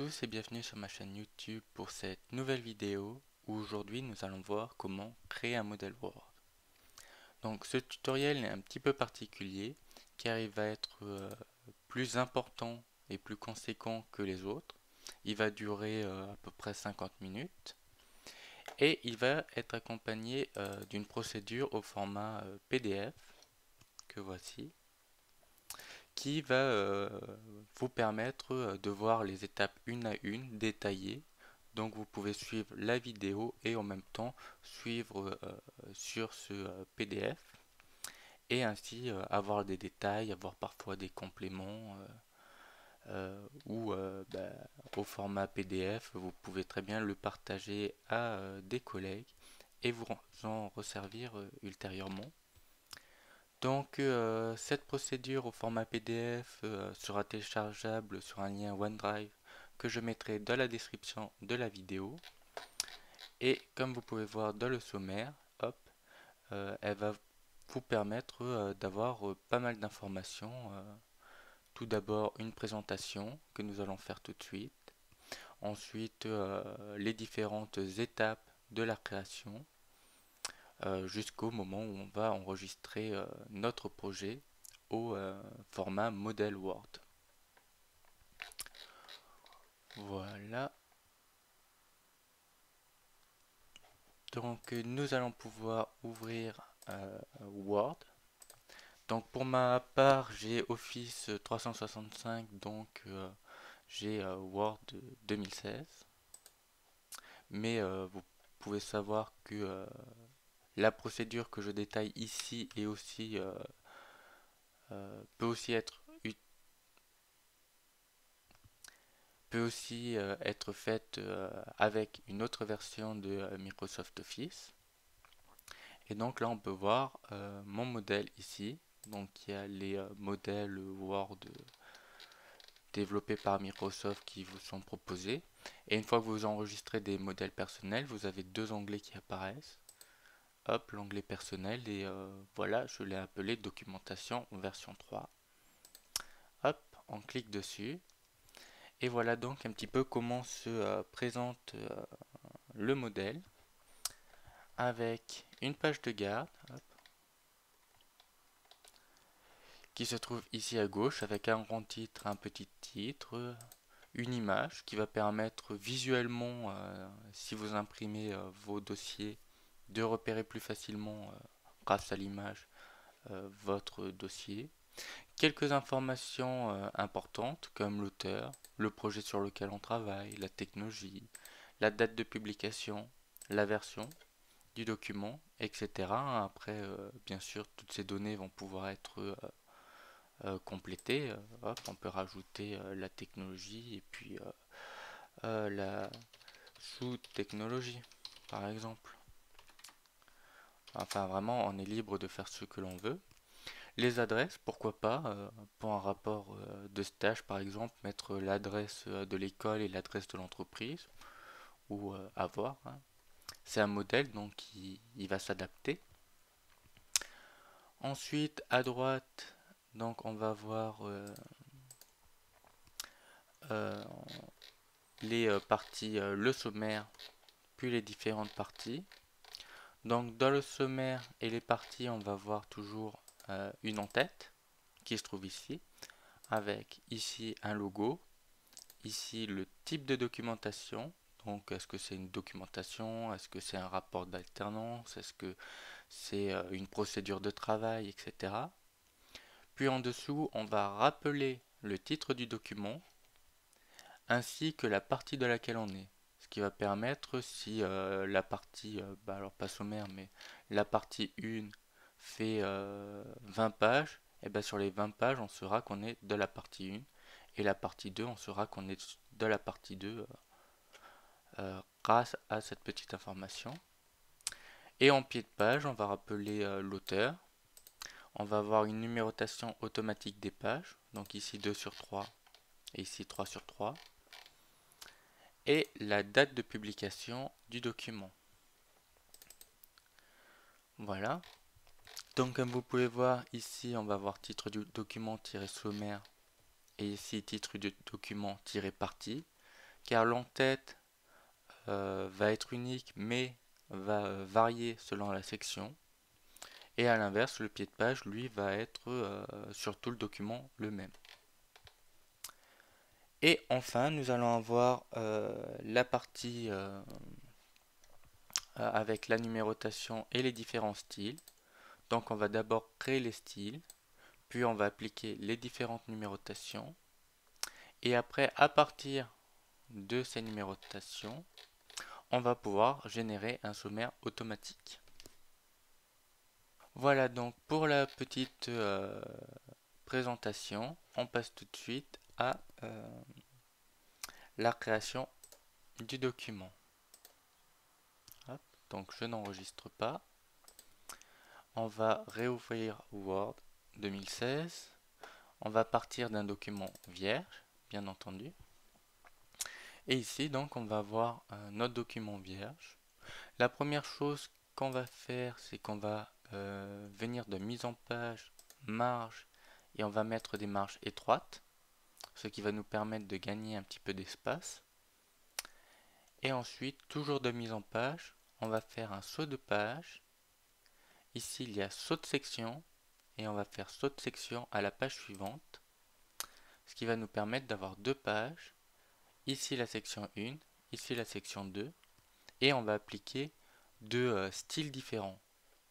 et bienvenue sur ma chaîne YouTube pour cette nouvelle vidéo où aujourd'hui nous allons voir comment créer un modèle Word. Donc ce tutoriel est un petit peu particulier car il va être euh, plus important et plus conséquent que les autres. Il va durer euh, à peu près 50 minutes et il va être accompagné euh, d'une procédure au format PDF que voici qui va euh, vous permettre euh, de voir les étapes une à une détaillées. Donc vous pouvez suivre la vidéo et en même temps suivre euh, sur ce PDF et ainsi avoir des détails, avoir parfois des compléments ou bah, au format PDF vous pouvez très bien le partager à des collègues et vous en resservir ultérieurement. Donc euh, cette procédure au format PDF euh, sera téléchargeable sur un lien OneDrive que je mettrai dans la description de la vidéo. Et comme vous pouvez voir dans le sommaire, hop, euh, elle va vous permettre d'avoir pas mal d'informations. tout d'abord une présentation que nous allons faire tout de suite. Ensuite les différentes étapes de la création jusqu'au moment où on va enregistrer euh, notre projet au euh, format modèle Word. Voilà. Donc nous allons pouvoir ouvrir Word. Donc pour ma part j'ai Office 365 donc j'ai Word 2016. Mais vous pouvez savoir que la procédure que je détaille ici est aussi, euh, euh, peut aussi être peut aussi euh, être faite avec une autre version de Microsoft Office. Et donc là on peut voir mon modèle ici. Donc il y a les modèles Word développés par Microsoft qui vous sont proposés. Et une fois que vous enregistrez des modèles personnels, vous avez deux onglets qui apparaissent hop, l'onglet personnel et euh, voilà, je l'ai appelé documentation version 3. Hop, on clique dessus. Et voilà donc un petit peu comment se euh, présente euh, le modèle avec une page de garde qui se trouve ici à gauche avec un grand titre, un petit titre, une image qui va permettre visuellement, si vous imprimez vos dossiers, de repérer plus facilement euh, grâce à l'image euh, votre dossier. Quelques informations euh, importantes comme l'auteur, le projet sur lequel on travaille, la technologie, la date de publication, la version du document, etc. Après, bien sûr, toutes ces données vont pouvoir être complétées. on peut rajouter la technologie et puis la sous-technologie, par exemple. Enfin vraiment, on est libre de faire ce que l'on veut. Les adresses, pourquoi pas, euh, pour un rapport euh, de stage par exemple, mettre l'adresse euh, de l'école et l'adresse de l'entreprise, ou avoir. Hein. C'est un modèle, donc il, va s'adapter. Ensuite, à droite, donc on va voir les parties, le sommaire, puis les différentes parties. Donc dans le sommaire et les parties, on va voir toujours euh, une en-tête qui se trouve ici, avec ici un logo, ici le type de documentation, donc est-ce que c'est une documentation, est-ce que c'est un rapport d'alternance, est-ce que c'est euh, une procédure de travail, etc. Puis en dessous, on va rappeler le titre du document, ainsi que la partie de laquelle on est qui va permettre si euh, la partie, euh, bah, alors pas sommaire, mais la partie 1 fait 20 euh, pages, et bien sur les 20 pages, on saura qu'on est de la partie 1, et la partie 2, on saura qu'on est de la partie 2 grâce à cette petite information. Et en pied de page, on va rappeler l'auteur. On va avoir une numérotation automatique des pages, donc ici 2 sur 3 et ici 3 sur 3 et la date de publication du document. Voilà. Donc comme vous pouvez voir ici on va voir titre du document sommaire et ici titre du document partie. car l'entête va être unique mais va varier selon la section. Et à l'inverse, le pied de page, lui, va être sur tout le document le même. Et enfin, nous allons avoir la partie avec la numérotation et les différents styles. Donc on va d'abord créer les styles, puis on va appliquer les différentes numérotations. Et après, à partir de ces numérotations, on va pouvoir générer un sommaire automatique. Voilà donc pour la petite euh, présentation. On passe tout de suite à euh, la création du document. donc je n'enregistre pas on va réouvrir Word 2016. On va partir d'un document vierge, bien entendu. Et ici, donc, on va voir notre document vierge. La première chose qu'on va faire, c'est qu'on va euh, venir de mise en page, marge, et on va mettre des marges étroites, ce qui va nous permettre de gagner un petit peu d'espace. Et ensuite, toujours de mise en page, on va faire un saut de page Ici, il y a saut de section et on va faire saut de section à la page suivante, ce qui va nous permettre d'avoir deux pages. Ici la section 1, ici la section 2 et on va appliquer deux euh, styles différents.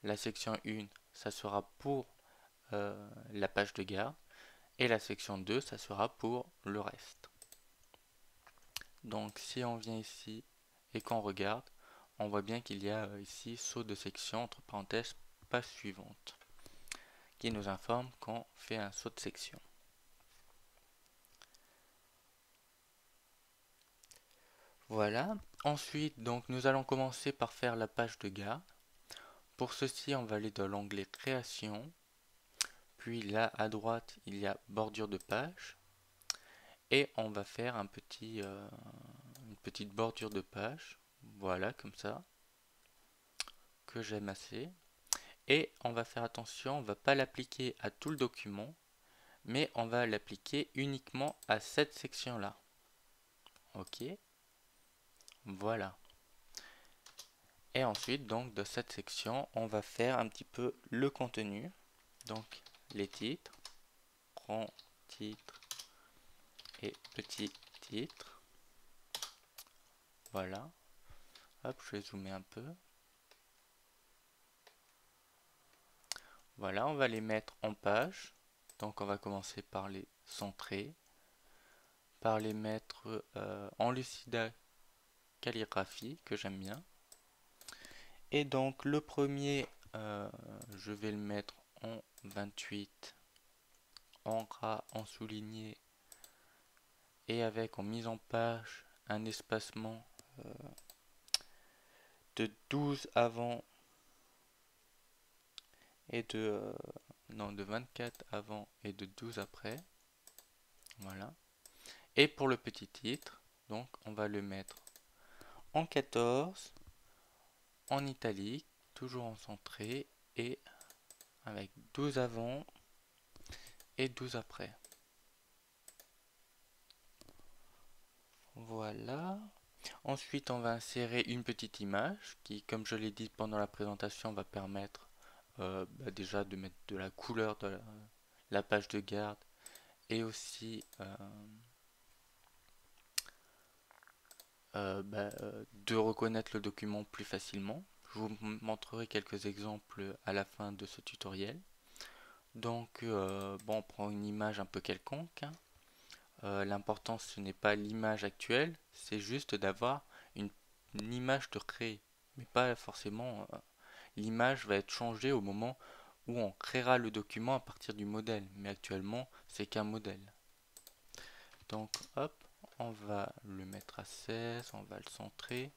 La section 1, ça sera pour euh, la page de garde et la section 2, ça sera pour le reste. Donc si on vient ici et qu'on regarde, on voit bien qu'il y a euh, ici saut de section entre parenthèses page suivante qui nous informe qu'on fait un saut de section. Voilà. Ensuite, donc, nous allons commencer par faire la page de garde. Pour ceci, on va aller dans l'onglet Création. Puis là, à droite, il y a Bordure de page. Et on va faire un petit, euh, une petite bordure de page. Voilà, comme ça. Que j'aime assez. Et on va faire attention, on va pas l'appliquer à tout le document, mais on va l'appliquer uniquement à cette section-là. Ok Voilà. Et ensuite, donc, de cette section, on va faire un petit peu le contenu. Donc, les titres, grand titre et petit titre. Voilà. Hop, je vais zoomer un peu. Voilà, on va les mettre en page. Donc on va commencer par les centrer, par les mettre euh, en lucida calligraphie, que j'aime bien. Et donc le premier, euh, je vais le mettre en 28, en gras, en souligné, et avec en mise en page un espacement euh, de 12 avant et de, euh, non, de 24 avant et de 12 après. Voilà. Et pour le petit titre, donc on va le mettre en 14, en italique, toujours en centré et avec 12 avant et 12 après. Voilà. Ensuite, on va insérer une petite image qui, comme je l'ai dit pendant la présentation, va permettre euh, bah, déjà de mettre de la couleur de la, page de garde et aussi euh, euh, bah, de reconnaître le document plus facilement. Je vous montrerai quelques exemples à la fin de ce tutoriel. Donc, bon, on prend une image un peu quelconque. Hein. L'important, ce n'est pas l'image actuelle, c'est juste d'avoir une, image de créer, mais pas forcément l'image va être changée au moment où on créera le document à partir du modèle. Mais actuellement, c'est qu'un modèle. Donc, hop, on va le mettre à 16, on va le centrer.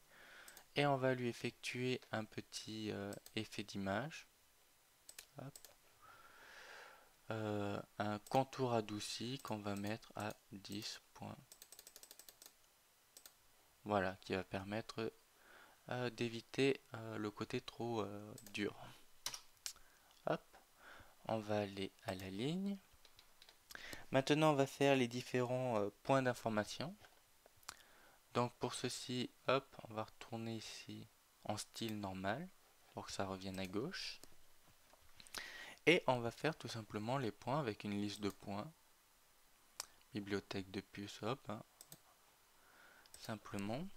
Et on va lui effectuer un petit euh, effet d'image. Euh, un contour adouci qu'on va mettre à 10 points. Voilà, qui va permettre euh, d'éviter le côté trop dur. Hop, on va aller à la ligne. Maintenant, on va faire les différents points d'information. Donc pour ceci, hop, on va retourner ici en style normal pour que ça revienne à gauche. Et on va faire tout simplement les points avec une liste de points. Bibliothèque de puces, hop, hein. simplement.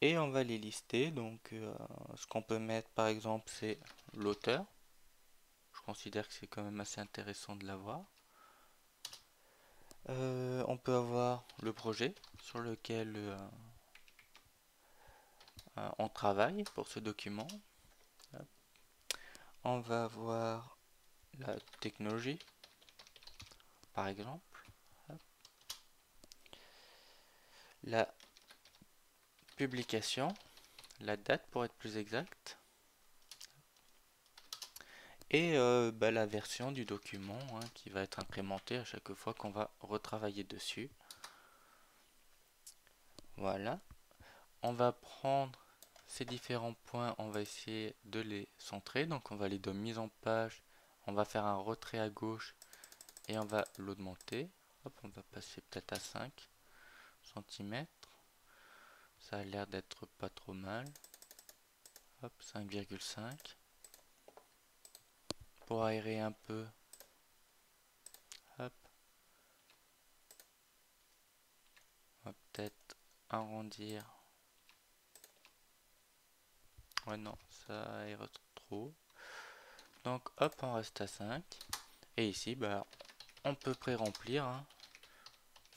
Et on va les lister. Donc euh, ce qu'on peut mettre par exemple c'est l'auteur. Je considère que c'est quand même assez intéressant de l'avoir. Euh, on peut avoir le projet sur lequel euh, on travaille pour ce document. On va avoir la technologie, par exemple. La publication, la date pour être plus exact. Et euh, bah, la version du document hein, qui va être implémentée à chaque fois qu'on va retravailler dessus. Voilà. On va prendre ces différents points, on va essayer de les centrer. Donc on va aller de mise en page, on va faire un retrait à gauche et on va l'augmenter. On va passer peut-être à 5 cm. Ça a l'air d'être pas trop mal. Hop, 5,5. Pour aérer un peu. Hop. On va peut-être arrondir. Ouais non, ça aère trop. Donc hop, on reste à 5. Et ici, bah, on peut pré-remplir. Hein.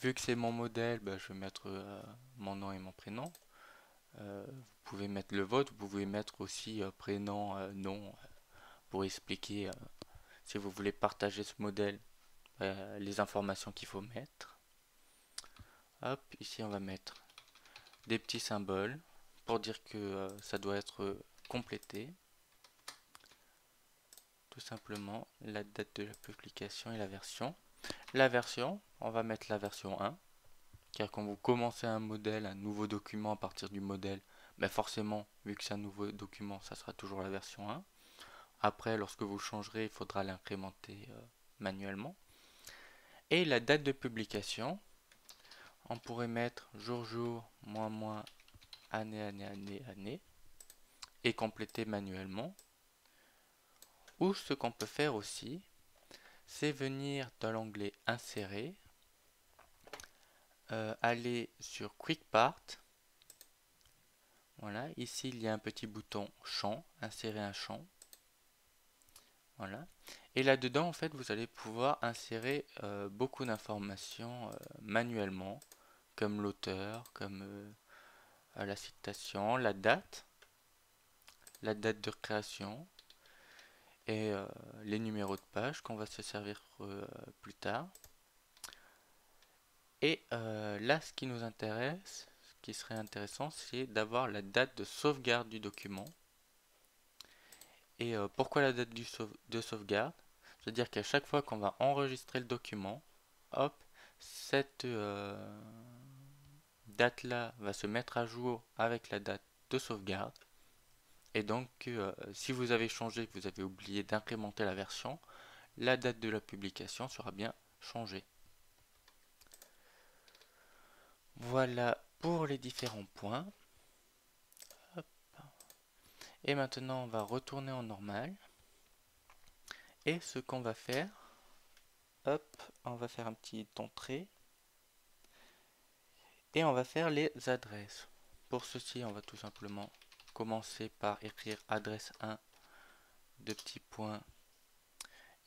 Vu que c'est mon modèle, bah, je vais mettre euh, mon nom et mon prénom. Euh, vous pouvez mettre le vote, vous pouvez mettre aussi euh, prénom, nom, pour expliquer si vous voulez partager ce modèle, les informations qu'il faut mettre. Hop, ici on va mettre des petits symboles pour dire que ça doit être complété. Tout simplement la date de la publication et la version. La version, on va mettre la version 1. Car quand vous commencez un modèle, un nouveau document à partir du modèle, ben forcément, vu que c'est un nouveau document, ça sera toujours la version 1. Après, lorsque vous changerez, il faudra l'incrémenter euh, manuellement. Et la date de publication, on pourrait mettre jour jour, mois mois, année année année année, et compléter manuellement. Ou ce qu'on peut faire aussi, c'est venir dans l'onglet Insérer, euh, aller sur Quick Part. Voilà, ici il y a un petit bouton Champ, insérer un champ. Voilà. Et là-dedans, en fait, vous allez pouvoir insérer euh, beaucoup d'informations euh, manuellement, comme l'auteur, comme la citation, la date, la date de création, et euh, les numéros de page qu'on va se servir euh, plus tard. Et euh, là, ce qui nous intéresse, ce qui serait intéressant, c'est d'avoir la date de sauvegarde du document. Et pourquoi la date de sauvegarde? C'est-à-dire qu'à chaque fois qu'on va enregistrer le document, hop, cette date-là va se mettre à jour avec la date de sauvegarde. Et donc, euh, si vous avez changé, que vous avez oublié d'incrémenter la version, la date de la publication sera bien changée. Voilà pour les différents points. Et maintenant, on va retourner en normal. Et ce qu'on va faire, hop, on va faire un petit entrée. Et on va faire les adresses. Pour ceci, on va tout simplement commencer par écrire adresse 1 de petits points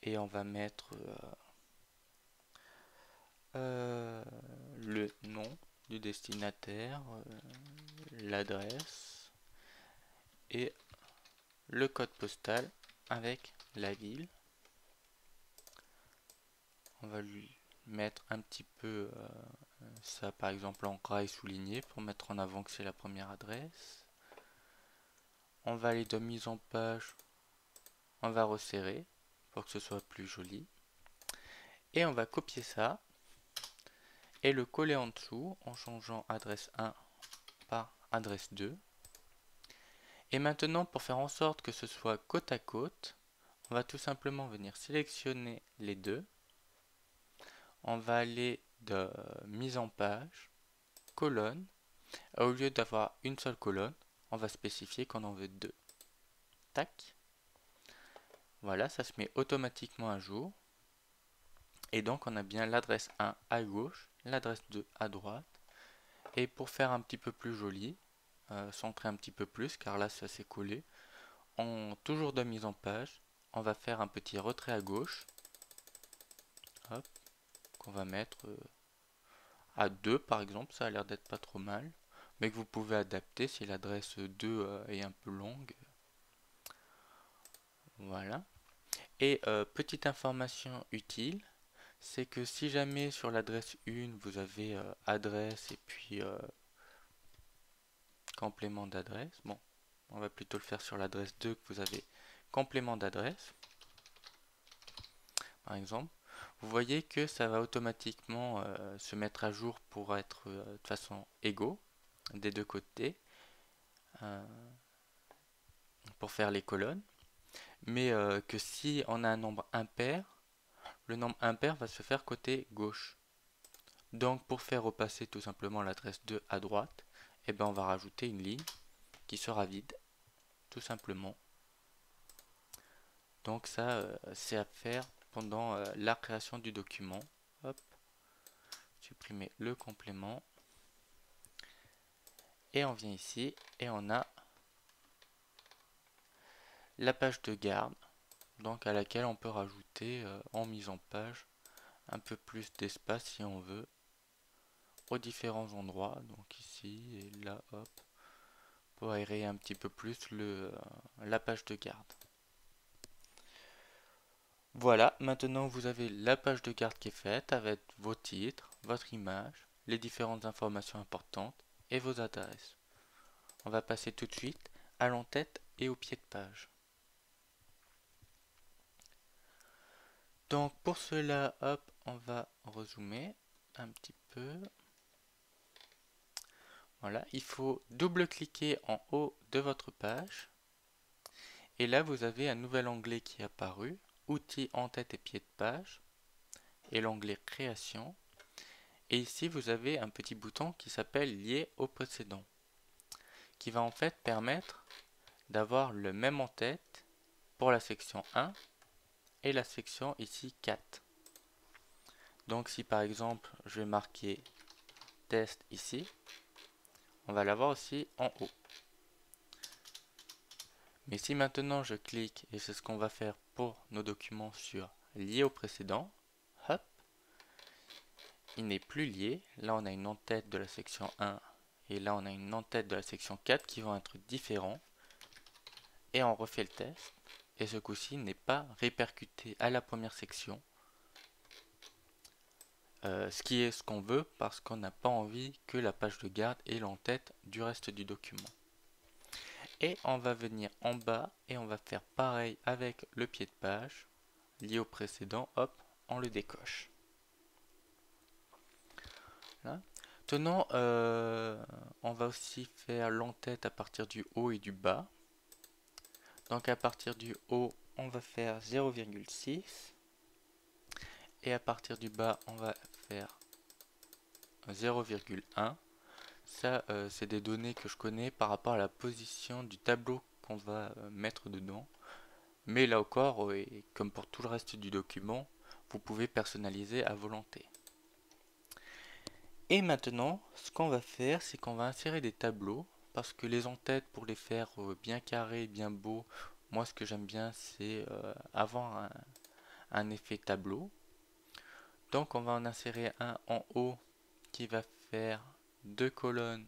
et on va mettre euh, euh, le nom du destinataire, euh, l'adresse et le code postal avec la ville. On va lui mettre un petit peu ça par exemple en gras et souligné pour mettre en avant que c'est la première adresse on va aller de mise en page, on va resserrer pour que ce soit plus joli. Et on va copier ça et le coller en dessous en changeant adresse 1 par adresse 2. Et maintenant, pour faire en sorte que ce soit côte à côte, on va tout simplement venir sélectionner les deux. On va aller de mise en page, colonne, au lieu d'avoir une seule colonne, on va spécifier qu'on en veut deux. Tac. Voilà, ça se met automatiquement à jour. Et donc on a bien l'adresse 1 à gauche, l'adresse 2 à droite. Et pour faire un petit peu plus joli, euh, centrer un petit peu plus, car là ça s'est collé, en toujours de mise en page, on va faire un petit retrait à gauche. qu'on va mettre euh, à 2 par exemple, ça a l'air d'être pas trop mal. Mais que vous pouvez adapter si l'adresse 2 euh, est un peu longue. Voilà. Et petite information utile, c'est que si jamais sur l'adresse 1 vous avez adresse et puis complément d'adresse, bon, on va plutôt le faire sur l'adresse 2 que vous avez. Complément d'adresse, par exemple, vous voyez que ça va automatiquement se mettre à jour pour être de façon égaux des deux côtés pour faire les colonnes. Mais euh, que si on a un nombre impair, le nombre impair va se faire côté gauche. Donc pour faire repasser tout simplement l'adresse 2 à droite, eh ben on va rajouter une ligne qui sera vide, tout simplement. Donc ça, euh, c'est à faire pendant euh, la création du document. Supprimer le complément. Et on vient ici et on a la page de garde, donc à laquelle on peut rajouter euh, en mise en page un peu plus d'espace si on veut aux différents endroits, donc ici et là, hop, pour aérer un petit peu plus le, euh, la page de garde. Voilà, maintenant vous avez la page de garde qui est faite avec vos titres, votre image, les différentes informations importantes et vos adresses. On va passer tout de suite à l'entête et au pied de page. Donc pour cela, hop, on va rezoomer un petit peu. Voilà, il faut double-cliquer en haut de votre page. Et là, vous avez un nouvel onglet qui est apparu, Outils en tête et pied de page, et l'onglet Création. Et ici, vous avez un petit bouton qui s'appelle Lié au précédent, qui va en fait permettre d'avoir le même en-tête pour la section 1 et la section ici 4. Donc si par exemple je vais marquer test ici, on va l'avoir aussi en haut. Mais si maintenant je clique, et c'est ce qu'on va faire pour nos documents sur lié au précédent, hop, il n'est plus lié. Là on a une en-tête de la section 1 et là on a une en-tête de la section 4 qui vont être différents. Et on refait le test et ce coup-ci n'est pas répercuté à la première section. Euh, ce qui est ce qu'on veut parce qu'on n'a pas envie que la page de garde ait l'entête du reste du document. Et on va venir en bas et on va faire pareil avec le pied de page lié au précédent, hop, on le décoche. Tenant, euh, on va aussi faire l'entête à partir du haut et du bas. Donc à partir du haut, on va faire 0,6. Et à partir du bas, on va faire 0,1. Ça, euh, c'est des données que je connais par rapport à la position du tableau qu'on va euh, mettre dedans. Mais là encore, et comme pour tout le reste du document, vous pouvez personnaliser à volonté. Et maintenant, ce qu'on va faire, c'est qu'on va insérer des tableaux parce que les en-têtes pour les faire euh, bien carrés, bien beaux, moi ce que j'aime bien c'est euh, avoir un, effet tableau. Donc on va en insérer un en haut qui va faire deux colonnes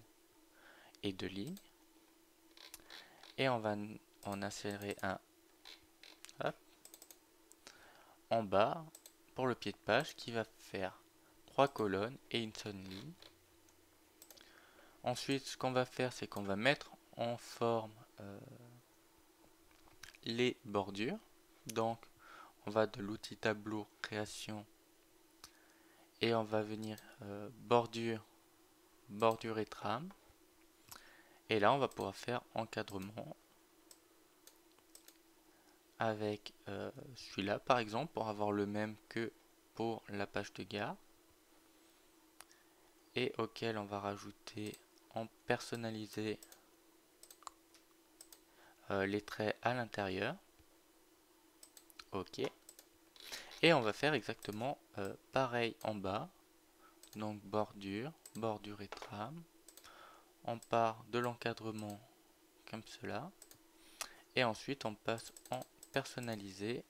et deux lignes. Et on va en insérer un en bas pour le pied de page qui va faire trois colonnes et une seule ligne. Ensuite, ce qu'on va faire, c'est qu'on va mettre en forme euh, les bordures. Donc, on va de l'outil tableau création et on va venir euh, bordure, bordure et trame. Et là, on va pouvoir faire encadrement avec euh, celui-là, par exemple, pour avoir le même que pour la page de gare et auquel on va rajouter en personnaliser euh, les traits à l'intérieur. Ok. Et on va faire exactement euh, pareil en bas. Donc bordure, bordure et trame. On part de l'encadrement comme cela. Et ensuite on passe en personnaliser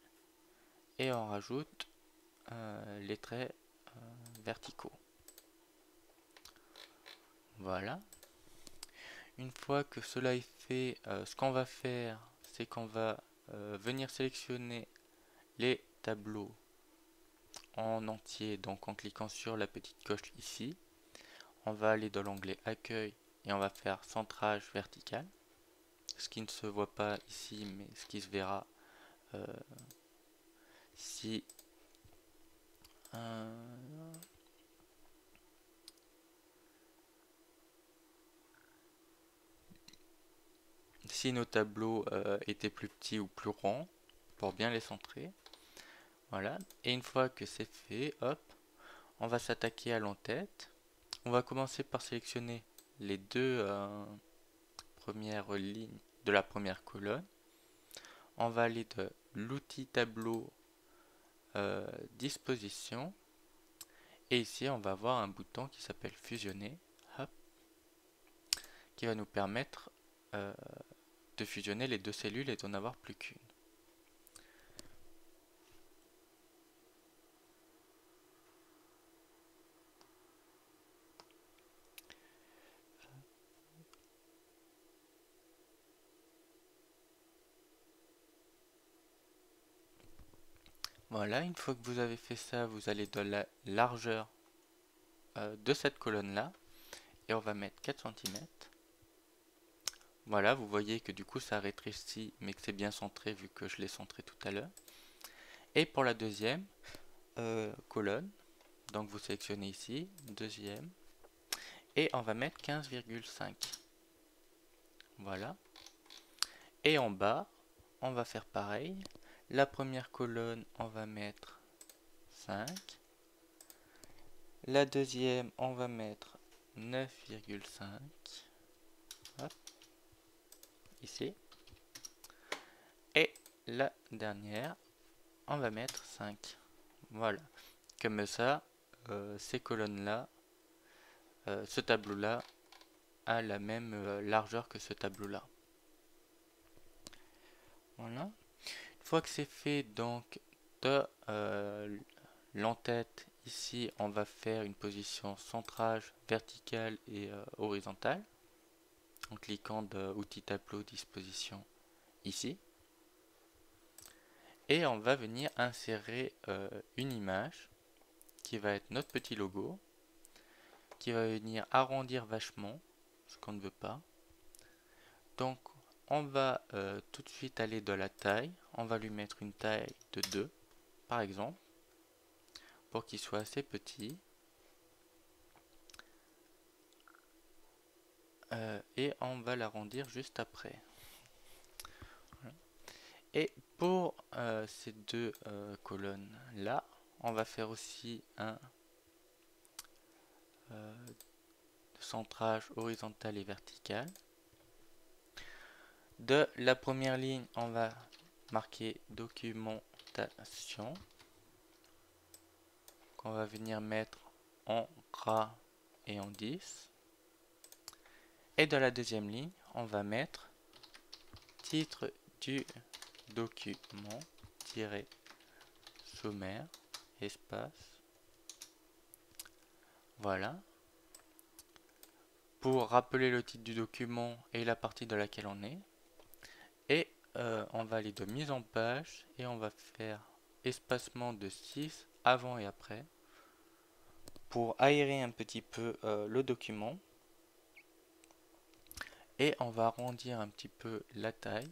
et on rajoute euh, les traits verticaux. Voilà. Une fois que cela est fait, euh, ce qu'on va faire, c'est qu'on va euh, venir sélectionner les tableaux en entier, donc en cliquant sur la petite coche ici. On va aller dans l'onglet accueil et on va faire centrage vertical. Ce qui ne se voit pas ici, mais ce qui se verra euh, si nos tableaux euh, étaient plus petits ou plus ronds, pour bien les centrer. Voilà, et une fois que c'est fait, hop, on va s'attaquer à l'entête. On va commencer par sélectionner les deux euh, premières lignes de la première colonne. On va aller de l'outil tableau euh, disposition. Et ici, on va avoir un bouton qui s'appelle fusionner, hop, qui va nous permettre de fusionner les deux cellules et d'en avoir plus qu'une. Voilà, une fois que vous avez fait ça, vous allez dans la largeur euh, de cette colonne-là. Et on va mettre 4 cm. Voilà, vous voyez que du coup ça rétrécit, mais que c'est bien centré vu que je l'ai centré tout à l'heure. Et pour la deuxième euh, colonne, donc vous sélectionnez ici, deuxième, et on va mettre 15,5. Voilà. Et en bas, on va faire pareil. La première colonne, on va mettre 5. La deuxième, on va mettre 9,5 ici. Et la dernière, on va mettre 5. Voilà. Comme ça, euh, ces colonnes-là, euh, ce tableau-là, a la même euh, largeur que ce tableau-là. Voilà. Une fois que c'est fait, donc, de l'entête, ici, on va faire une position centrage, verticale et horizontale en cliquant de outil tableau disposition ici. Et on va venir insérer euh, une image qui va être notre petit logo, qui va venir arrondir vachement, ce qu'on ne veut pas. Donc on va euh, tout de suite aller de la taille, on va lui mettre une taille de 2 par exemple, pour qu'il soit assez petit. Euh, et on va l'arrondir juste après. Et pour euh, ces deux colonnes là, on va faire aussi un centrage horizontal et vertical. De la première ligne, on va marquer documentation qu'on va venir mettre en gras et en 10. Et dans la deuxième ligne, on va mettre titre du document, sommaire, espace. Voilà. Pour rappeler le titre du document et la partie dans laquelle on est. Et euh, on va aller de mise en page et on va faire espacement de 6 avant et après pour aérer un petit peu euh, le document. Et on va arrondir un petit peu la taille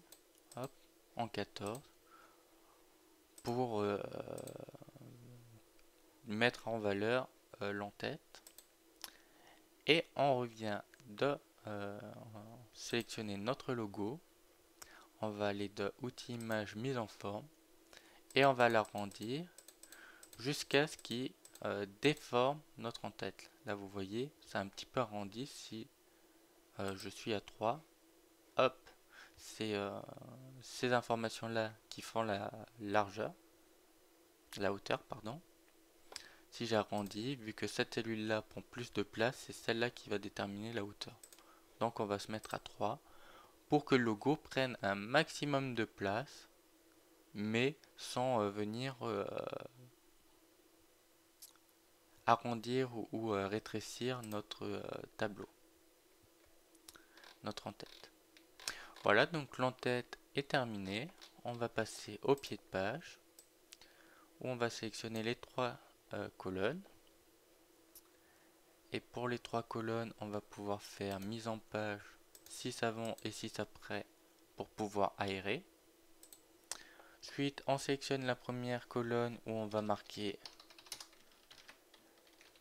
en 14 pour euh, mettre en valeur l'entête. Et on revient de sélectionner notre logo on va aller de outils image mise en forme et on va l'arrondir jusqu'à ce qu'il déforme notre en-tête là vous voyez c'est un petit peu arrondi si euh, je suis à 3, hop, c'est euh, ces informations-là qui font la largeur, la hauteur, pardon. Si j'arrondis, vu que cette cellule-là prend plus de place, c'est celle-là qui va déterminer la hauteur. Donc on va se mettre à 3 pour que le logo prenne un maximum de place, mais sans euh, venir arrondir ou, rétrécir notre tableau notre en-tête. Voilà, donc l'en-tête est terminée. On va passer au pied de page, où on va sélectionner les trois euh, colonnes. Et pour les trois colonnes, on va pouvoir faire mise en page 6 avant et 6 après pour pouvoir aérer. Ensuite, on sélectionne la première colonne où on va marquer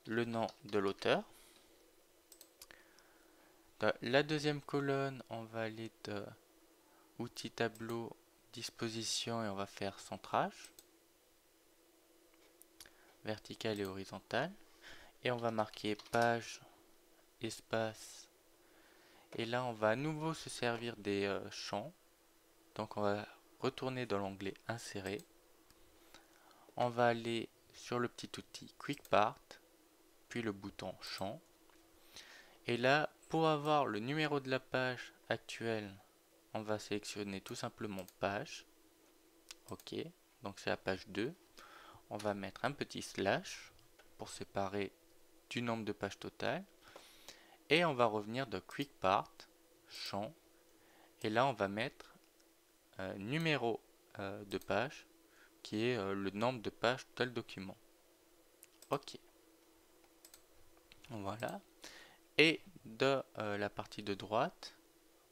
le nom de l'auteur la deuxième colonne, on va aller de outils tableau, disposition et on va faire centrage, vertical et horizontal. Et on va marquer page, espace. Et là, on va à nouveau se servir des euh, champs. Donc on va retourner dans l'onglet insérer. On va aller sur le petit outil Quick Part, puis le bouton champ. Et là, pour avoir le numéro de la page actuelle, on va sélectionner tout simplement page. Ok, donc c'est la page 2. On va mettre un petit slash pour séparer du nombre de pages totales. Et on va revenir de Quick Part, champ. Et là, on va mettre euh, numéro euh, de page, qui est euh, le nombre de pages de tel document. Ok. Voilà. Et de la partie de droite,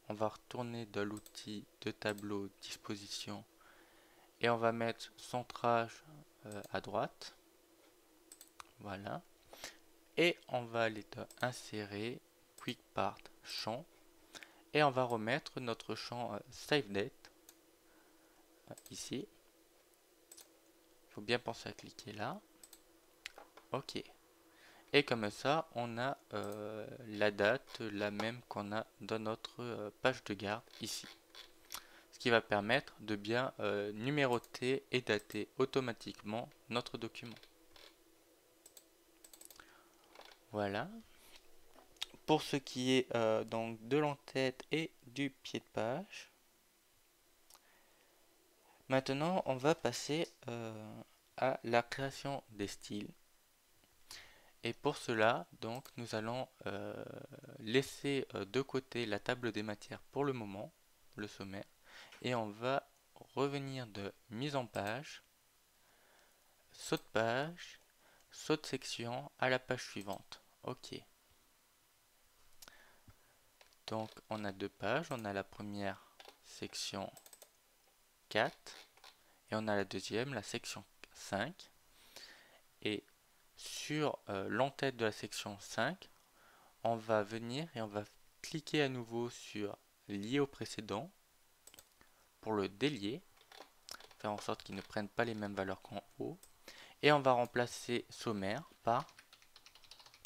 on va retourner dans l'outil de tableau disposition et on va mettre centrage à droite. Voilà. Et on va aller insérer quick part champ et on va remettre notre champ euh, save date ici. Il faut bien penser à cliquer là. OK. Et comme ça, on a euh, la date, la même qu'on a dans notre euh, page de garde ici. Ce qui va permettre de bien euh, numéroter et dater automatiquement notre document. Voilà. Pour ce qui est donc de l'entête et du pied de page. Maintenant, on va passer à la création des styles. Et pour cela, donc, nous allons euh, laisser euh, de côté la table des matières pour le moment, le sommaire, et on va revenir de mise en page, saut de page, saut de section à la page suivante. Ok. Donc on a deux pages, on a la première section 4 et on a la deuxième, la section 5. Et sur euh, l'entête de la section 5, on va venir et on va cliquer à nouveau sur lier au précédent pour le délier, faire en sorte qu'il ne prenne pas les mêmes valeurs qu'en haut. Et on va remplacer sommaire par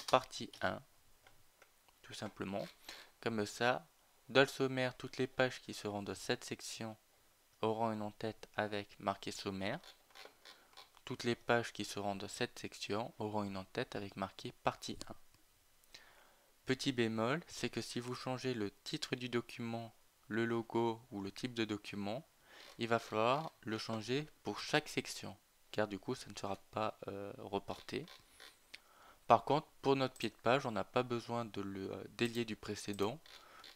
partie 1, tout simplement. Comme ça, dans le sommaire, toutes les pages qui seront de cette section auront une en-tête avec marqué sommaire. Toutes les pages qui seront de cette section auront une en-tête avec marqué partie 1. Petit bémol, c'est que si vous changez le titre du document, le logo ou le type de document, il va falloir le changer pour chaque section, car du coup ça ne sera pas euh, reporté. Par contre, pour notre pied de page, on n'a pas besoin de le euh, délier du précédent,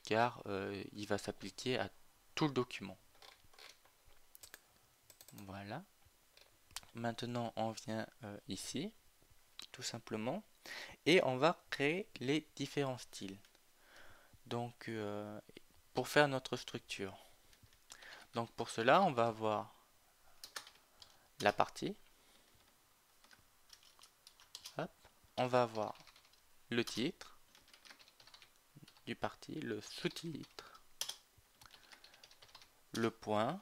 car euh, il va s'appliquer à tout le document. Voilà. Maintenant, on vient euh, ici, tout simplement, et on va créer les différents styles. Donc, pour faire notre structure. Donc, pour cela, on va avoir la partie. On va avoir le titre du parti, le sous-titre, le point,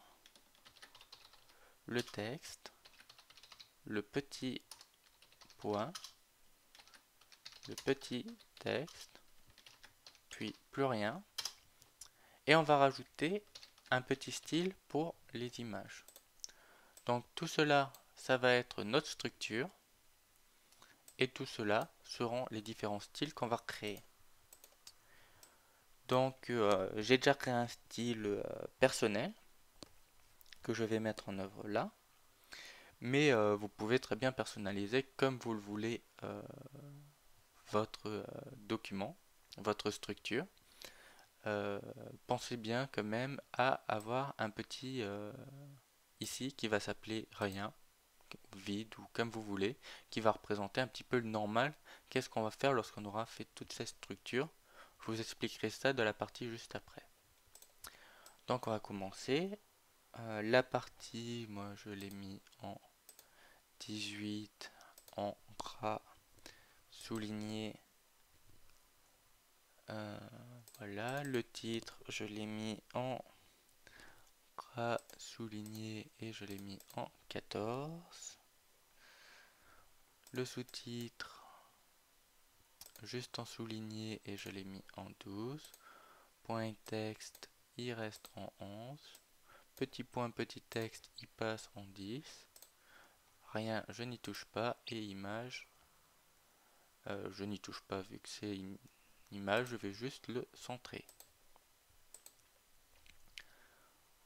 le texte, le petit point, le petit texte, puis plus rien. Et on va rajouter un petit style pour les images. Donc tout cela, ça va être notre structure. Et tout cela seront les différents styles qu'on va créer. Donc euh, j'ai déjà créé un style euh, personnel que je vais mettre en œuvre là. Mais euh, vous pouvez très bien personnaliser comme vous le voulez votre document, votre structure. pensez bien quand même à avoir un petit ici qui va s'appeler rien vide ou comme vous voulez, qui va représenter un petit peu le normal. Qu'est-ce qu'on va faire lorsqu'on aura fait toutes ces structures? Je vous expliquerai ça de la partie juste après. Donc on va commencer. Euh, la partie, moi je l'ai mis en 18 en gras souligné. Euh, voilà, le titre, je l'ai mis en gras souligné et je l'ai mis en 14. Le sous-titre, juste en souligné et je l'ai mis en 12. Point texte, il reste en 11. Petit point, petit texte, il passe en 10. Rien, je n'y touche pas. Et image, euh, je n'y touche pas vu que c'est une image, je vais juste le centrer.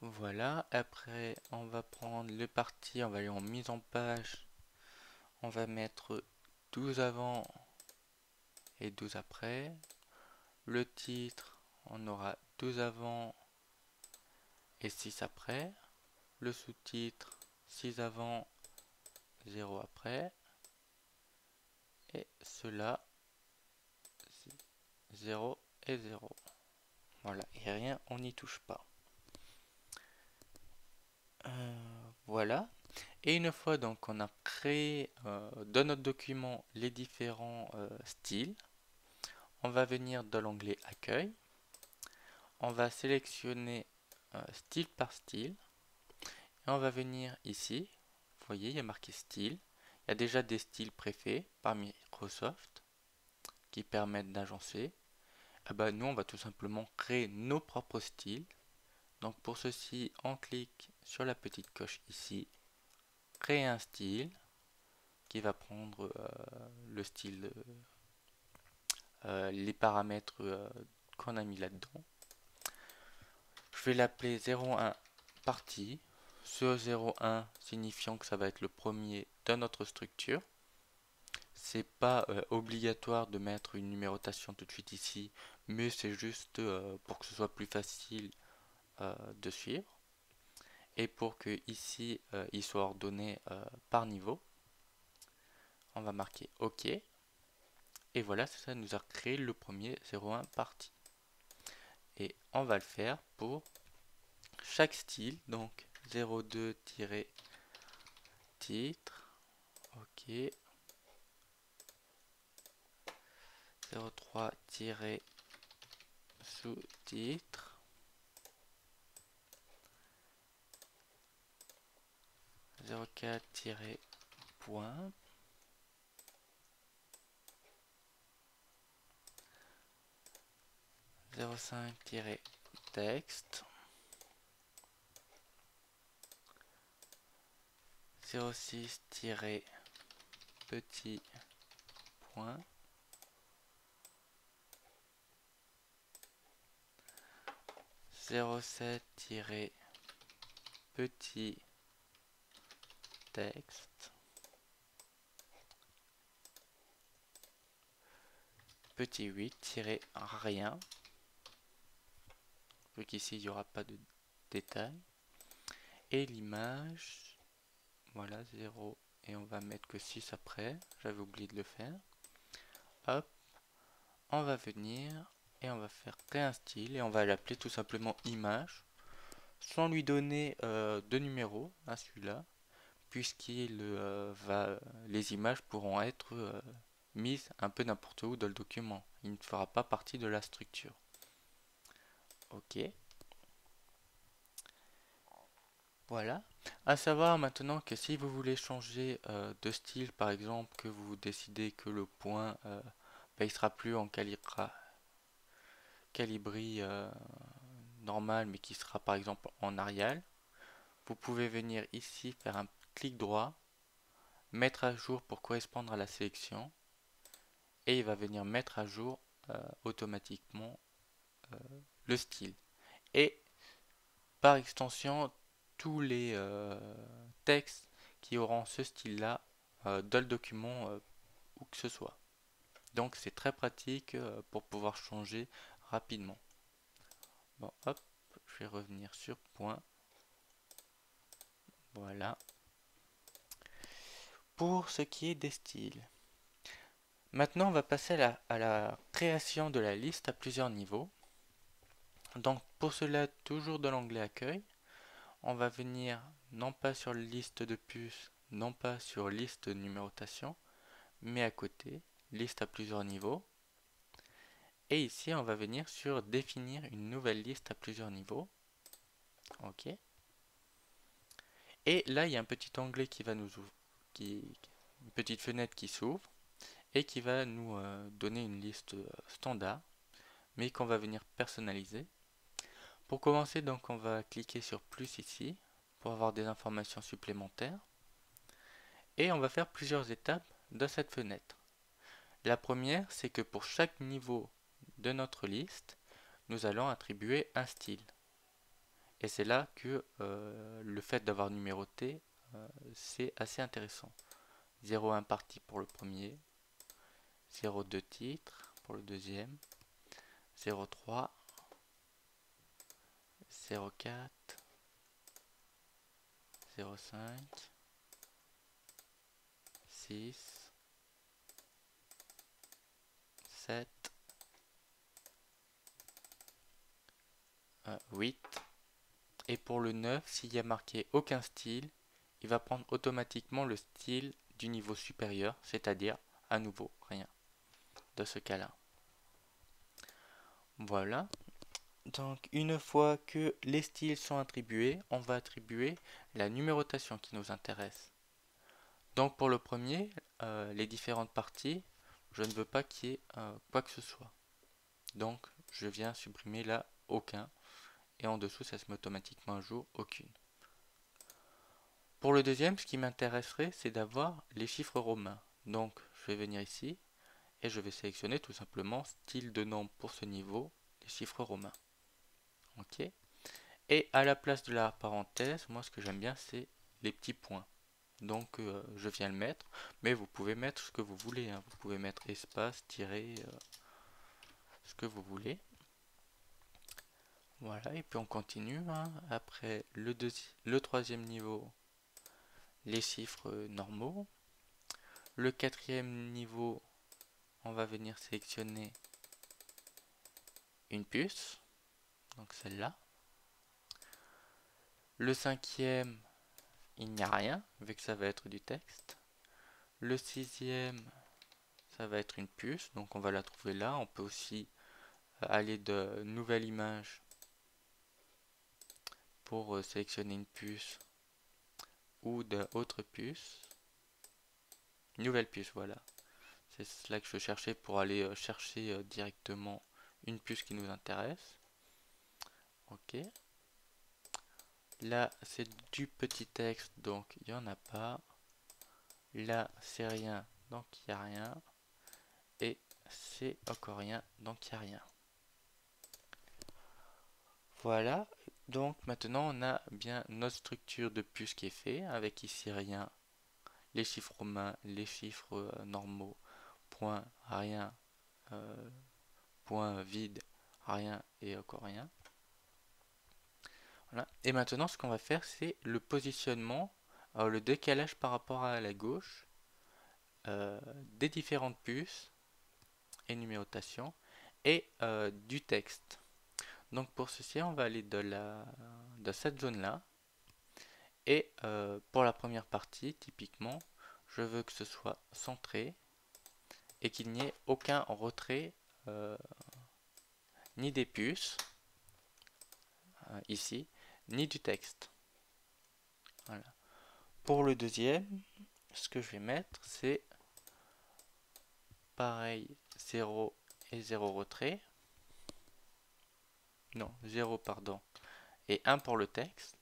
Voilà, après on va prendre le parti, on va aller en mise en page. On va mettre 12 avant et 12 après. Le titre, on aura 12 avant et 6 après. Le sous-titre, 6 avant, 0 après. Et cela, 0 et 0. Voilà, et rien, on n'y touche pas. Euh, voilà. Et une fois donc qu'on a créé euh, dans notre document les différents euh, styles, on va venir dans l'onglet accueil. On va sélectionner style par style. Et on va venir ici. Vous voyez, il y a marqué style. Il y a déjà des styles préfets par Microsoft qui permettent d'agencer. Ah bah, nous, on va tout simplement créer nos propres styles. Donc pour ceci, on clique sur la petite coche ici, créer un style qui va prendre euh, le style, euh, les paramètres euh, qu'on a mis là-dedans. Je vais l'appeler 01 partie, ce 01 signifiant que ça va être le premier de notre structure. C'est pas obligatoire de mettre une numérotation tout de suite ici, mais c'est juste pour que ce soit plus facile de suivre. Et pour que ici euh, il soit ordonné euh, par niveau, on va marquer OK. Et voilà, ça nous a créé le premier 01 partie. Et on va le faire pour chaque style. Donc 02-titre. OK. 03-sous-titre. 04-point. Zéro cinq texte zéro six petit point zéro sept petit texte. Petit 8 rien. Vu qu'ici il n'y aura pas de détails. Et l'image, voilà 0 et on va mettre que 6 après. J'avais oublié de le faire. Hop, on va venir et on va faire créer un style et on va l'appeler tout simplement image sans lui donner euh, de numéro à celui-là puisqu'il euh, va, les images pourront être euh, mises un peu n'importe où dans le document. Il ne fera pas partie de la structure. Ok. Voilà. À savoir maintenant que si vous voulez changer euh, de style, par exemple, que vous décidez que le point, bah, il sera plus en calligraphe, Calibri normal mais qui sera par exemple en Arial. Vous pouvez venir ici faire un clic droit, mettre à jour pour correspondre à la sélection et il va venir mettre à jour automatiquement le style. Et par extension, tous les euh, textes qui auront ce style-là euh, dans le document euh, où que ce soit. Donc c'est très pratique pour pouvoir changer rapidement. Bon, hop, je vais revenir sur point. Voilà. Pour ce qui est des styles. Maintenant, on va passer à la création de la liste à plusieurs niveaux. Donc pour cela, toujours de l'onglet accueil, on va venir non pas sur liste de puces, non pas sur liste de numérotation, mais à côté, liste à plusieurs niveaux. Et ici, on va venir sur définir une nouvelle liste à plusieurs niveaux. OK. Et là, il y a un petit onglet qui va nous ouvrir, une petite fenêtre qui s'ouvre et qui va nous euh, donner une liste euh, standard, mais qu'on va venir personnaliser. Pour commencer, donc, on va cliquer sur plus ici pour avoir des informations supplémentaires. Et on va faire plusieurs étapes dans cette fenêtre. La première, c'est que pour chaque niveau de notre liste, nous allons attribuer un style. Et c'est là que euh, le fait d'avoir numéroté, c'est assez intéressant. 0,1 partie pour le premier, 0,2 titre pour le deuxième, 0,3 04 05 6 7 8 et pour le 9 s'il y a marqué aucun style il va prendre automatiquement le style du niveau supérieur c'est-à-dire à nouveau rien de ce cas là voilà donc une fois que les styles sont attribués, on va attribuer la numérotation qui nous intéresse. Donc pour le premier, euh, les différentes parties, je ne veux pas qu'il y ait euh, quoi que ce soit. Donc je viens supprimer là aucun. Et en dessous, ça se met automatiquement un jour aucune. Pour le deuxième, ce qui m'intéresserait, c'est d'avoir les chiffres romains. Donc je vais venir ici et je vais sélectionner tout simplement style de nom pour ce niveau, les chiffres romains. Ok. Et à la place de la parenthèse, moi ce que j'aime bien c'est les petits points. Donc euh, je viens le mettre, mais vous pouvez mettre ce que vous voulez. Hein. Vous pouvez mettre espace, tirer, euh, ce que vous voulez. Voilà, et puis on continue. Hein. Après le troisième niveau, les chiffres normaux. Le quatrième niveau, on va venir sélectionner une puce donc celle-là. Le cinquième, il n'y a rien, vu que ça va être du texte. Le sixième, ça va être une puce, donc on va la trouver là. On peut aussi euh, aller de nouvelle image pour euh, sélectionner une puce ou d'autres puces. Nouvelle puce, voilà. C'est cela que je cherchais pour aller euh, chercher directement une puce qui nous intéresse. Ok. Là, c'est du petit texte, donc il n'y en a pas. Là, c'est rien, donc il n'y a rien. Et c'est encore rien, donc il n'y a rien. Voilà, donc maintenant on a bien notre structure de puce qui est fait, avec ici rien, les chiffres romains, les chiffres euh, normaux, point, rien, euh, point vide, rien et encore rien. Et maintenant, ce qu'on va faire, c'est le positionnement, le décalage par rapport à la gauche euh, des différentes puces et numérotation et euh, du texte. Donc pour ceci, on va aller de, cette zone-là. Et euh, pour la première partie, typiquement, je veux que ce soit centré et qu'il n'y ait aucun retrait ni des puces ici ni du texte. Voilà. Pour le deuxième, ce que je vais mettre, c'est pareil 0 et 0 retrait. Non, 0, pardon, et 1 pour le texte.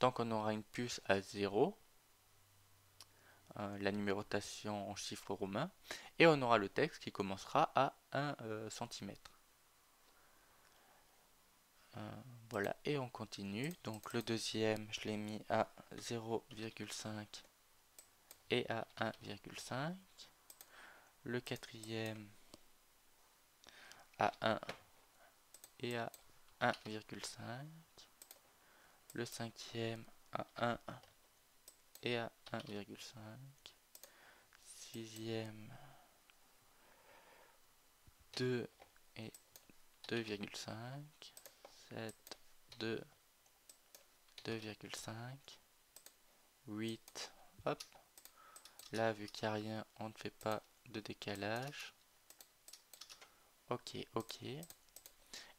Donc on aura une puce à 0, euh, la numérotation en chiffres romains, et on aura le texte qui commencera à 1 cm. Euh, voilà, et on continue. Donc le deuxième, je l'ai mis à 0,5 et à 1,5. Le quatrième à 1 et à 1,5. Le cinquième à 1 et à 1,5. Sixième 2 et 2,5. 7, 2, 2,5, 8, hop. Là, vu qu'il n'y a rien, on ne fait pas de décalage. Ok, ok.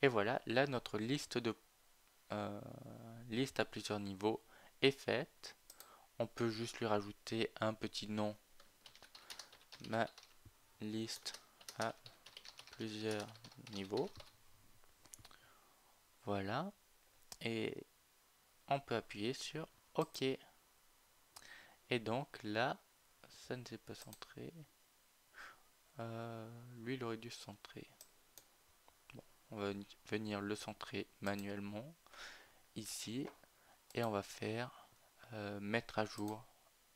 Et voilà, là, notre liste de euh, liste à plusieurs niveaux est faite. On peut juste lui rajouter un petit nom. Ma liste à plusieurs niveaux. Voilà. Et on peut appuyer sur OK. Et donc là, ça ne s'est pas centré. Euh, lui, il aurait dû se centrer. On va venir le centrer manuellement ici. Et on va faire euh, mettre à jour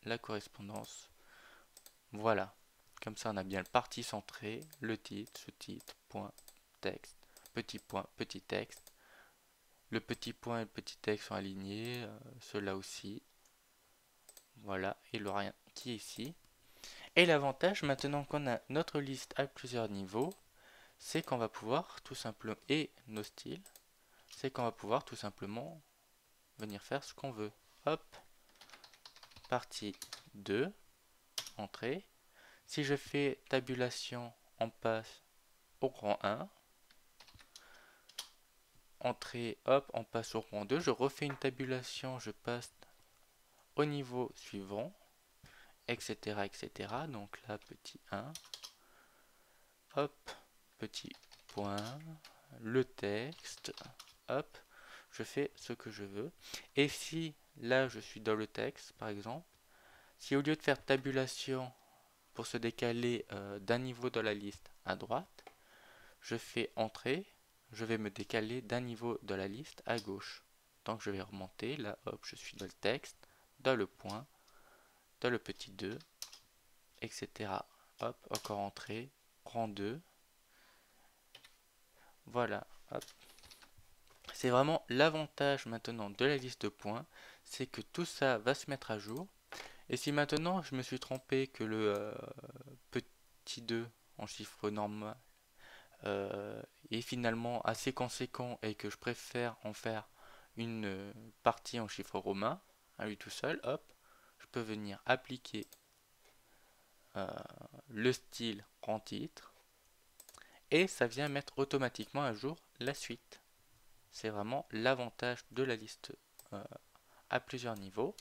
la correspondance. Voilà. Comme ça, on a bien le parti centré, le titre, ce titre, point, texte, petit point, petit texte. Le petit point et le petit texte sont alignés, euh, ceux-là aussi. Voilà, et le rien qui est ici. Et l'avantage, maintenant qu'on a notre liste à plusieurs niveaux, c'est qu'on va pouvoir tout simplement, et nos styles, c'est qu'on va pouvoir tout simplement venir faire ce qu'on veut. Hop, partie 2, entrée. Si je fais tabulation, on passe au rang 1 entrée, hop, on passe au rang 2. Je refais une tabulation, je passe au niveau suivant, etc. etc. Donc là, petit 1, hop, petit point, le texte, hop, je fais ce que je veux. Et si là, je suis dans le texte, par exemple, si au lieu de faire tabulation pour se décaler euh, d'un niveau de la liste à droite, je fais entrée, je vais me décaler d'un niveau de la liste à gauche. Donc je vais remonter, là hop, je suis dans le texte, dans le point, dans le petit 2, etc. Hop, encore entrée, rang 2. Voilà. C'est vraiment l'avantage maintenant de la liste de points, c'est que tout ça va se mettre à jour. Et si maintenant je me suis trompé que le euh, petit 2 en chiffre normal euh, est finalement assez conséquent et que je préfère en faire une euh, partie en chiffre romain à lui tout seul, hop, je peux venir appliquer le style rang titre et ça vient mettre automatiquement à jour la suite. C'est vraiment l'avantage de la liste à plusieurs niveaux.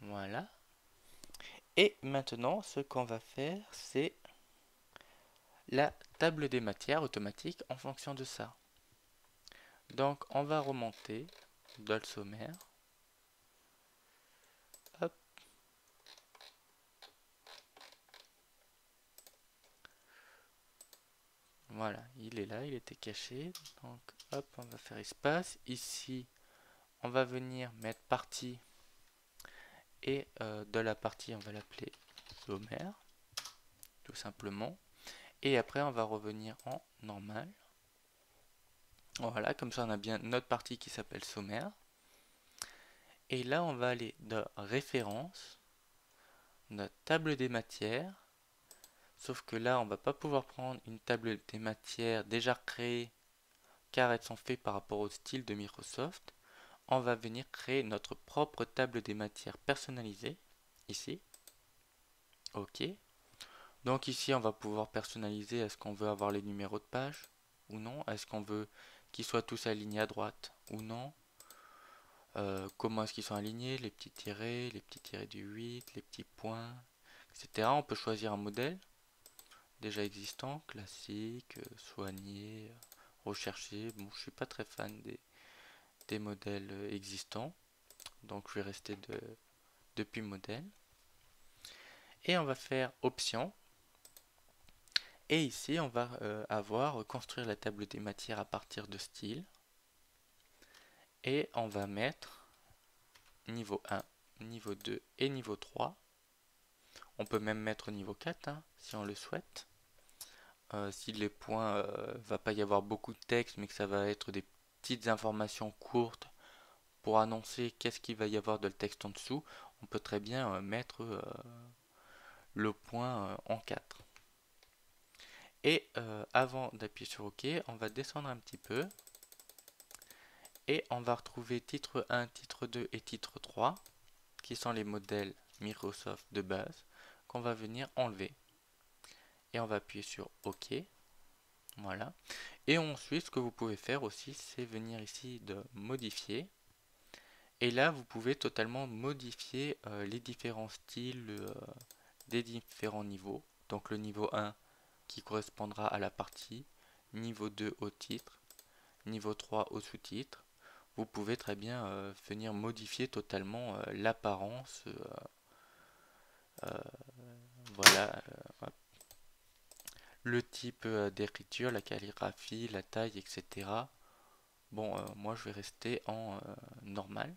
Voilà. Et maintenant, ce qu'on va faire, c'est la table des matières automatique en fonction de ça. Donc on va remonter dans le sommaire. Hop. Voilà, il est là, il était caché. Donc hop, on va faire espace. Ici, on va venir mettre partie. Et euh, de la partie, on va l'appeler sommaire. Tout simplement. Et après, on va revenir en normal. Voilà, comme ça, on a bien notre partie qui s'appelle sommaire. Et là, on va aller dans référence, notre table des matières. Sauf que là, on va pas pouvoir prendre une table des matières déjà créée, car elles sont faites par rapport au style de Microsoft. On va venir créer notre propre table des matières personnalisée, ici. OK. Donc ici, on va pouvoir personnaliser. Est-ce qu'on veut avoir les numéros de page ou non? Est-ce qu'on veut qu'ils soient tous alignés à droite ou non? Euh, Comment est-ce qu'ils sont alignés? Les petits tirés, les petits tirés du 8, les petits points, etc. On peut choisir un modèle. Déjà existants, classiques, soignés, recherchés. Bon, je suis pas très fan des, des modèles existants, donc je vais rester de, depuis modèle. Et on va faire option. Et ici, on va euh, avoir construire la table des matières à partir de style. Et on va mettre niveau 1, niveau 2 et niveau 3. On peut même mettre niveau 4 hein, si on le souhaite. Euh, si les points, euh, va pas y avoir beaucoup de texte, mais que ça va être des petites informations courtes pour annoncer qu'est-ce qu'il va y avoir de texte en dessous, on peut très bien euh, mettre le point en 4. Et avant d'appuyer sur OK, on va descendre un petit peu. Et on va retrouver titre 1, titre 2 et titre 3, qui sont les modèles Microsoft de base, qu'on va venir enlever et on va appuyer sur OK. Voilà. Et ensuite, ce que vous pouvez faire aussi, c'est venir ici de modifier. Et là, vous pouvez totalement modifier euh, les différents styles euh, des différents niveaux. Donc le niveau 1 qui correspondra à la partie, niveau 2 au titre, niveau 3 au sous-titre. Vous pouvez très bien euh, venir modifier totalement l'apparence. voilà le type euh, d'écriture, la calligraphie, la taille, etc. Bon, euh, moi je vais rester en euh, normal.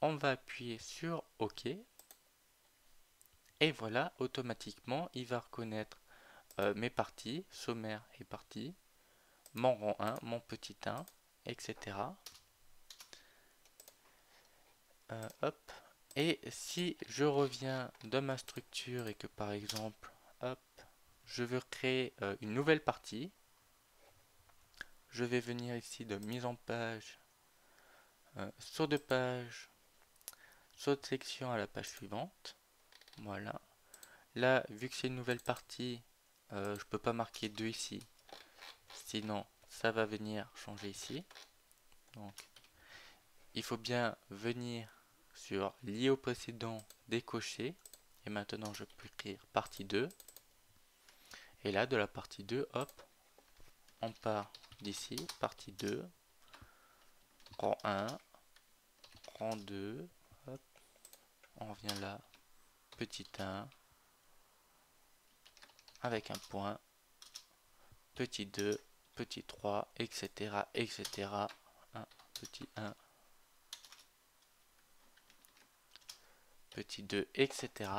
On va appuyer sur OK. Et voilà, automatiquement, il va reconnaître mes parties, sommaire et partie, mon rang 1, mon petit 1, etc. hop. Et si je reviens de ma structure et que par exemple, hop, je veux créer euh, une nouvelle partie. Je vais venir ici de mise en page, euh, saut de page, saut de section à la page suivante. Voilà. Là, vu que c'est une nouvelle partie, euh, je peux pas marquer 2 ici. Sinon, ça va venir changer ici. Donc, il faut bien venir sur lié au précédent, décocher. Et maintenant, je peux écrire partie 2. Et là, de la partie 2, hop, on part d'ici, partie 2, rang 1, rang 2, hop, on revient là, petit 1, avec un point, petit 2, petit 3, etc., etc., 1, petit 1, petit 2, etc.,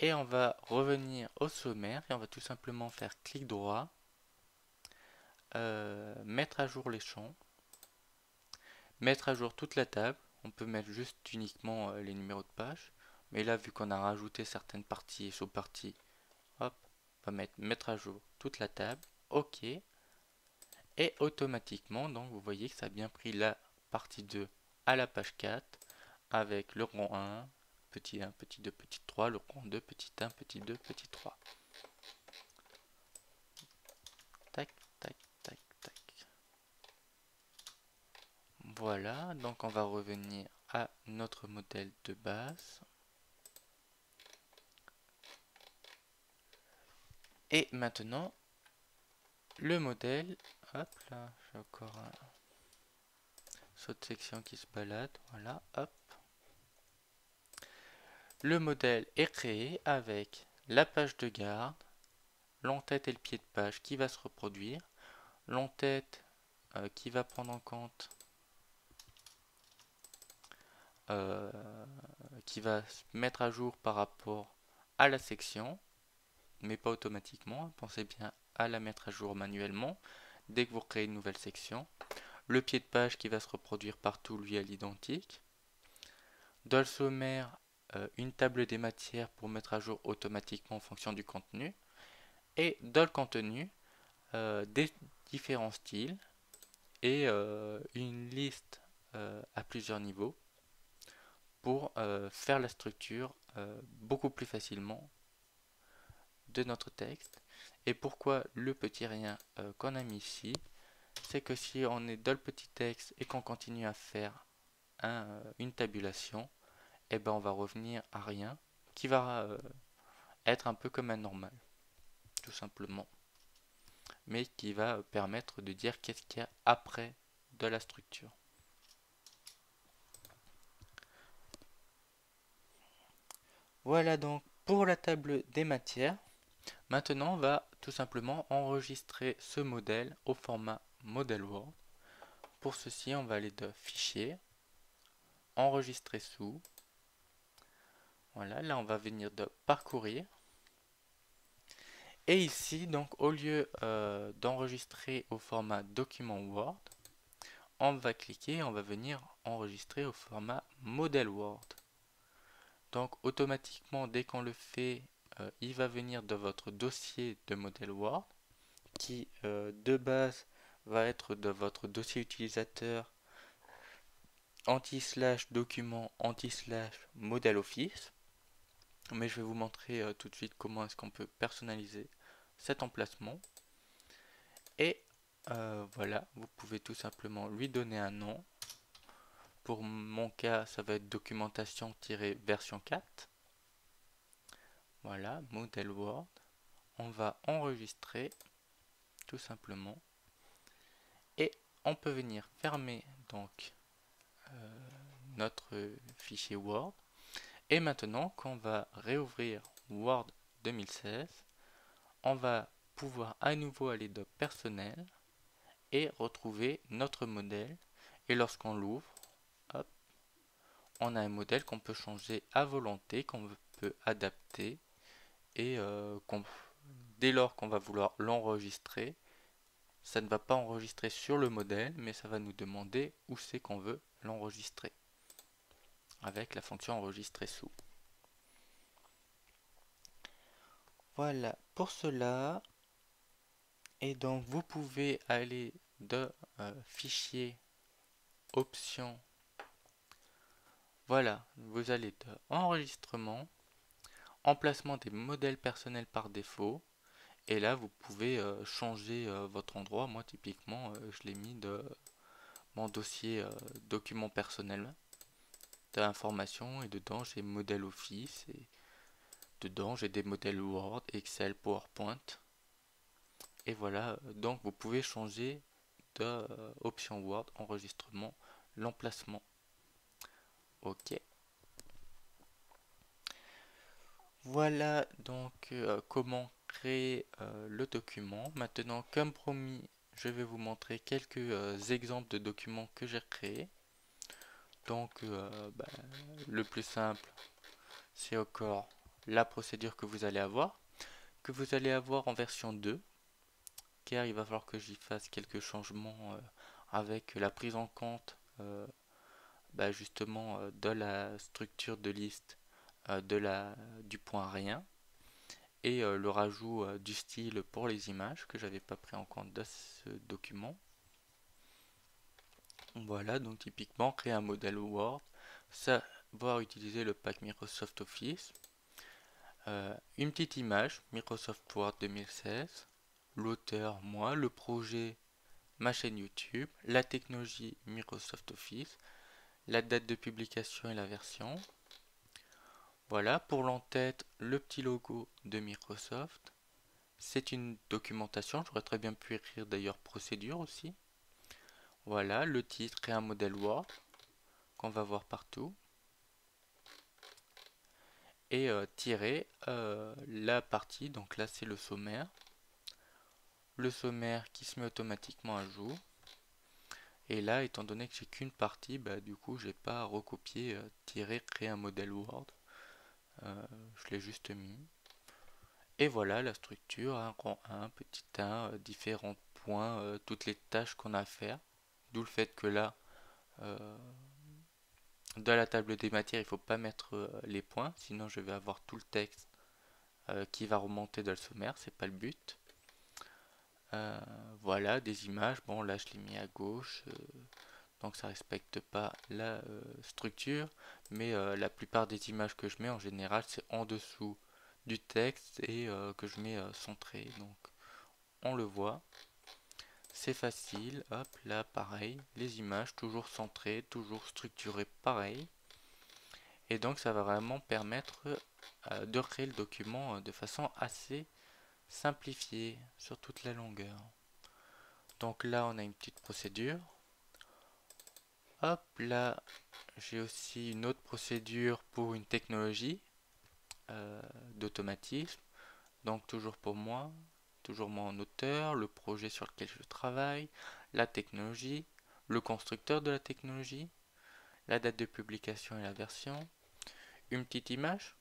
et on va revenir au sommaire et on va tout simplement faire clic droit, euh, mettre à jour les champs, mettre à jour toute la table. On peut mettre juste uniquement euh, les numéros de page. Mais là, vu qu'on a rajouté certaines parties et sous-parties, hop, on va mettre mettre à jour toute la table. OK. Et automatiquement, donc vous voyez que ça a bien pris la partie 2 à la page 4 avec le rang 1, petit 1, petit 2, petit 3, le rond 2, petit 1, petit 2, petit 3. Tac, tac, tac, tac. Voilà, donc on va revenir à notre modèle de base. Et maintenant, le modèle, hop là, j'ai encore un saut de section qui se balade, voilà, hop. Le modèle est créé avec la page de garde, l'entête et le pied de page qui va se reproduire, l'entête euh, qui va prendre en compte, euh, qui va se mettre à jour par rapport à la section, mais pas automatiquement, pensez bien à la mettre à jour manuellement dès que vous créez une nouvelle section. Le pied de page qui va se reproduire partout, lui à l'identique. Dans le une table des matières pour mettre à jour automatiquement en fonction du contenu. Et dans le contenu, euh, des différents styles et euh, une liste à plusieurs niveaux pour faire la structure beaucoup plus facilement de notre texte. Et pourquoi le petit rien qu'on a mis ici C'est que si on est dans le petit texte et qu'on continue à faire une tabulation, eh ben on va revenir à rien, qui va euh, être un peu comme un normal, tout simplement. Mais qui va permettre de dire qu'est-ce qu'il y a après de la structure. Voilà donc pour la table des matières. Maintenant, on va tout simplement enregistrer ce modèle au format Model Word. Pour ceci, on va aller de Fichier, Enregistrer sous. Voilà, là on va venir de Parcourir. Et ici, donc au lieu euh, d'enregistrer au format document Word, on va cliquer, on va venir enregistrer au format Model Word. Donc automatiquement, dès qu'on le fait, euh, il va venir de votre dossier de modèle Word, qui euh, de base va être de votre dossier utilisateur anti-slash document anti-slash modèle office. Mais je vais vous montrer euh, tout de suite comment est-ce qu'on peut personnaliser cet emplacement. Et voilà, vous pouvez tout simplement lui donner un nom. Pour mon cas, ça va être documentation-version 4. Voilà, modèle Word. On va enregistrer tout simplement. Et on peut venir fermer donc euh, notre fichier Word. Et maintenant, quand on va réouvrir Word 2016, on va pouvoir à nouveau aller dans personnel et retrouver notre modèle. Et lorsqu'on l'ouvre, on a un modèle qu'on peut changer à volonté, qu'on peut adapter et euh, dès lors qu'on va vouloir l'enregistrer, ça ne va pas enregistrer sur le modèle, mais ça va nous demander où c'est qu'on veut l'enregistrer avec la fonction enregistrer sous. Voilà pour cela. Et donc vous pouvez aller de euh, fichier option voilà, vous allez de enregistrement, emplacement des modèles personnels par défaut, et là vous pouvez euh, changer euh, votre endroit. Moi typiquement, je l'ai mis de mon dossier document personnel d'information et dedans j'ai modèle Office et dedans j'ai des modèles Word, Excel, PowerPoint. Et voilà, donc vous pouvez changer de option Word, enregistrement, l'emplacement. OK. Voilà donc euh, comment créer euh, le document. Maintenant, comme promis, je vais vous montrer quelques euh, exemples de documents que j'ai créés. Donc, bah, le plus simple, c'est encore la procédure que vous allez avoir, que vous allez avoir en version 2, car il va falloir que j'y fasse quelques changements avec la prise en compte bah, justement euh, de la structure de liste euh, de la, du point rien et euh, le rajout du style pour les images que j'avais pas pris en compte dans ce document. Voilà, donc typiquement créer un modèle Word, savoir utiliser le pack Microsoft Office, une petite image Microsoft Word 2016, l'auteur moi, le projet ma chaîne YouTube, la technologie Microsoft Office, la date de publication et la version. Voilà, pour l'entête, le petit logo de Microsoft. C'est une documentation, j'aurais très bien pu écrire d'ailleurs procédure aussi. Voilà, le titre et un modèle Word qu'on va voir partout. Et euh, tirer euh, la partie, donc là c'est le sommaire. Le sommaire qui se met automatiquement à jour. Et là, étant donné que j'ai qu'une partie, bah, du coup, j'ai pas recopié, euh, tirer, créer un modèle Word. Euh, je l'ai juste mis. Et voilà la structure, un rang 1, petit 1, euh, différents points, toutes les tâches qu'on a à faire. D'où le fait que là, dans la table des matières, il ne faut pas mettre les points, sinon je vais avoir tout le texte qui va remonter dans le sommaire, c'est pas le but. Euh, voilà, des images. Bon, là, je l'ai mis à gauche. Euh, donc, ça respecte pas la euh, structure. Mais la plupart des images que je mets, en général, c'est en dessous du texte et que je mets centré. Donc, on le voit. C'est facile. Hop, là, pareil. Les images, toujours centrées, toujours structurées, pareil. Et donc ça va vraiment permettre de recréer le document de façon assez simplifiée sur toute la longueur. Donc là on a une petite procédure. Hop là j'ai aussi une autre procédure pour une technologie d'automatisme. Donc toujours pour moi, toujours mon auteur, le projet sur lequel je travaille, la technologie, le constructeur de la technologie, la date de publication et la version, une petite image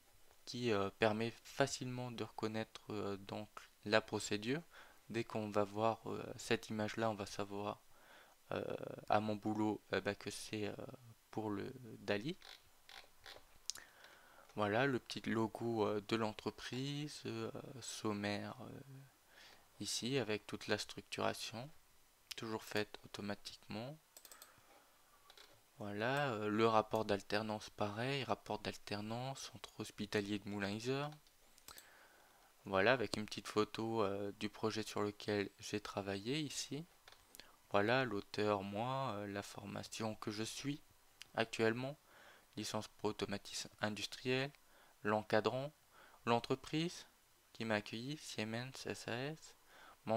qui euh, permet facilement de reconnaître euh, donc la procédure. Dès qu'on va voir euh, cette image là, on va savoir à mon boulot bah, que c'est pour le DALI. Voilà le petit logo de l'entreprise, sommaire ici avec toute la structuration, toujours faite automatiquement. Voilà, euh, le rapport d'alternance pareil, rapport d'alternance entre hospitalier de Moulin Voilà, avec une petite photo euh, du projet sur lequel j'ai travaillé ici. Voilà, l'auteur, moi, euh, la formation que je suis actuellement, licence pro automatisme industriel, l'encadrant, l'entreprise qui m'a accueilli, Siemens SAS,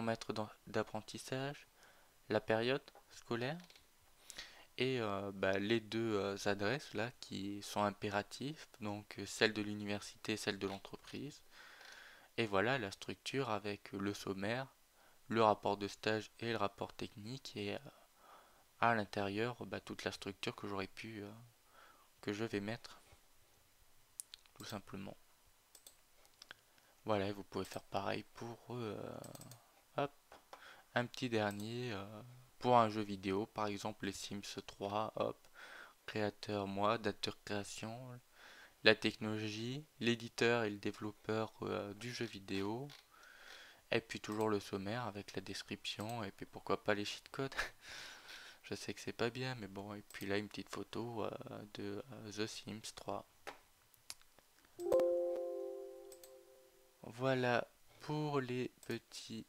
maître d'apprentissage, la période scolaire et euh, bah, les deux euh, adresses là qui sont impératives, donc euh, celle de l'université celle de l'entreprise. Et voilà la structure avec le sommaire, le rapport de stage et le rapport technique et à l'intérieur bah, toute la structure que j'aurais pu que je vais mettre tout simplement. Voilà, vous pouvez faire pareil pour un petit dernier euh, pour un jeu vidéo, par exemple les Sims 3, hop, créateur moi, date de création, la technologie, l'éditeur et le développeur euh, du jeu vidéo, et puis toujours le sommaire avec la description, et puis pourquoi pas les codes Je sais que c'est pas bien, mais bon, et puis là une petite photo euh, de The Sims 3. Voilà pour les petits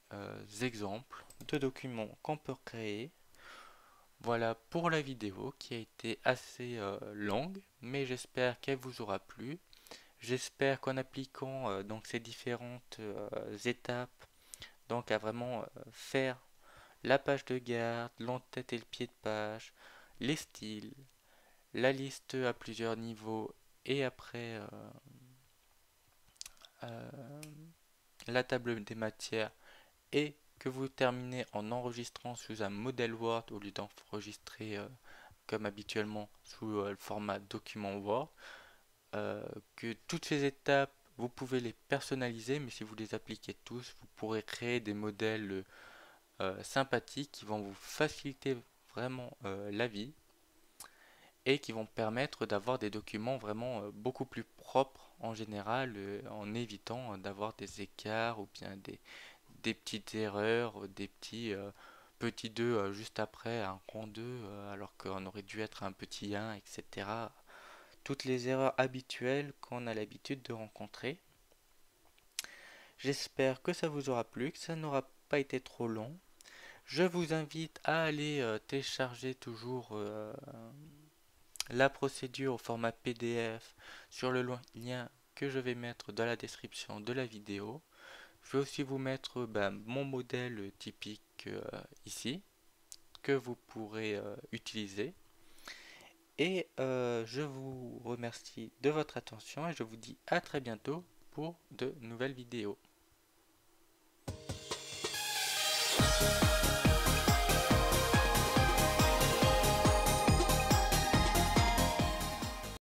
exemples de documents qu'on peut créer. Voilà pour la vidéo qui a été assez euh, longue, mais j'espère qu'elle vous aura plu. J'espère qu'en appliquant euh, donc ces différentes euh, étapes, donc à vraiment faire la page de garde, l'entête et le pied de page, les styles, la liste à plusieurs niveaux et après la table des matières et que vous terminez en enregistrant sous un modèle Word au lieu d'enregistrer euh, comme habituellement sous euh, le format document Word, euh, que toutes ces étapes, vous pouvez les personnaliser, mais si vous les appliquez tous, vous pourrez créer des modèles sympathiques qui vont vous faciliter vraiment la vie et qui vont permettre d'avoir des documents vraiment beaucoup plus propres en général en évitant d'avoir des écarts ou bien des, des petites erreurs, des petits euh, petits 2 euh, juste après, un grand 2, euh, alors qu'on aurait dû être un petit 1, etc. Toutes les erreurs habituelles qu'on a l'habitude de rencontrer. J'espère que ça vous aura plu, que ça n'aura pas été trop long. Je vous invite à aller télécharger toujours la procédure au format PDF sur le lien que je vais mettre dans la description de la vidéo. Je vais aussi vous mettre ben, mon modèle typique euh, ici que vous pourrez euh, utiliser. Et euh, je vous remercie de votre attention et je vous dis à très bientôt pour de nouvelles vidéos.